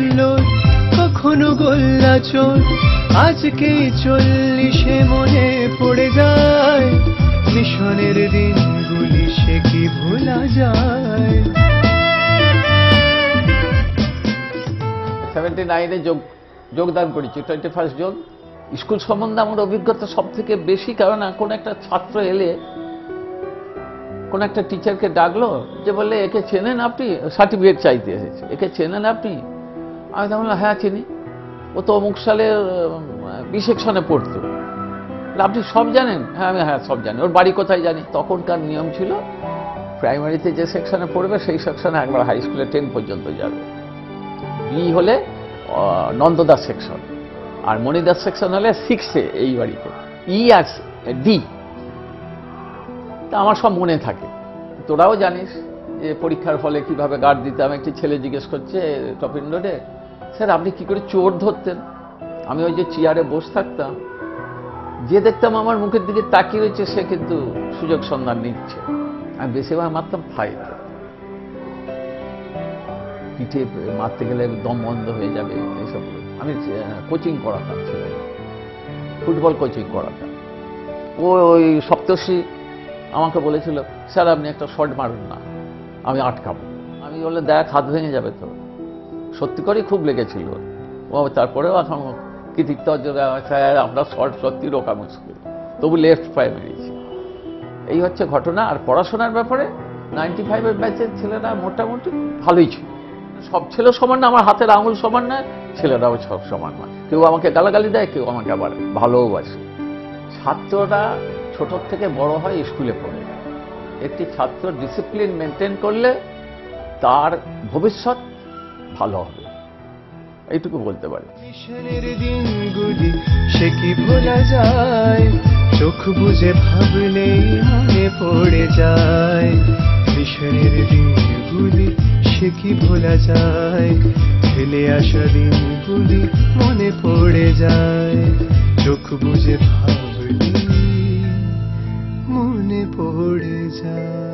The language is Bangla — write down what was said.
কল্লোর কখনো গোল্লা চোর আজকে চল্লিশে মনে পড়ে যায়, মিশনের দিনগুলি সে কি ভোলা যায়? সেভেন্টি নাইনে যোগ, যোগদান করেছি টোয়েন্টি ফার্স্ট জুন স্কুল সম্বন্ধে আমার অভিজ্ঞতা সব থেকে বেশি কারণ কোন একটা ছাত্র এলে, কোন একটা টিচারকে ডাকলো যে বলে একে চেনেন আপনি? সার্টিফিকেট চাইতে এসেছে। একে চেনেন আপনি? আমি তো বললাম হ্যাঁ চিনি। ও তো অমুক সালে বি সেকশনে পড়তো। আপনি সব জানেন? হ্যাঁ আমি হ্যাঁ সব জানি। ওর বাড়ি কোথায় জানি? তখনকার নিয়ম ছিল, প্রাইমারিতে যে সেকশনে পড়বে, সেই সেকশনে একবার হাই স্কুলে টেন পর্যন্ত যাবে। বি হলে নন্দদাস সেকশন, আর মণিদাস সেকশন হলে সিক্সে এই বাড়িতে ই আর ডি তা আমার সব মনে থাকে। তোরাও জানিস যে পরীক্ষার ফলে কীভাবে গার্ড দিতাম একটি ছেলে জিজ্ঞেস করছে, টপিন রোডে? স্যার, আপনি কি করে চোর ধরতেন? আমি ওই যে চেয়ারে বসে থাকতাম। যে দেখতাম আমার মুখের দিকে তাকিয়ে রয়েছে, সে কিন্তু সুযোগ সন্ধান নিচ্ছে। আমি বেশিরভাগ মারতাম ফাইভ পিঠে মারতে গেলে দম বন্ধ হয়ে যাবে, এইসব। আমি কোচিং করাতাম ফুটবল কোচিং করাতাম। ও ওই সপ্তর্ষি আমাকে বলেছিল, স্যার, আপনি একটা শর্ট মারুন না, আমি আটকাবো। আমি বলে দেখ, হাত ভেঙে যাবে তো। সত্যি খুব লেগেছিল। ও তারপরেও এখন কৃতিত্ব স্যার আমরা শর্ট সত্যি রোকা মুশকিল। তবু লেফট পায়ে মেরেছি এই হচ্ছে ঘটনা। আর পড়াশোনার ব্যাপারে নাইনটি ফাইভের ব্যাচের ছেলেরা মোটামুটি ভালোই ছিল। সব ছেলে সমান না, আমার হাতের আঙুল সমান না, ছেলেরাও সব সমান নয় কেউ আমাকে গালাগালি দেয়, কেউ আমাকে আবার ভালোবাসে ছাত্ররা ছোট থেকে বড় হয় স্কুলে পড়ে। একটি ছাত্র ডিসিপ্লিন মেনটেন করলে তার ভবিষ্যৎ ভালো হবে। এইটুকু বলতে পারি। দিনগুলি সে কি ভোলা যায়? চোখ বুঝে ভাবলে মনে পড়ে যায়। মিশনের দিনগুলি সে কি ভোলা যায়? ফেলে আসা দিনগুলি মনে পড়ে যায়। চোখ বুঝে ভাবলেই মনে পড়ে যায়।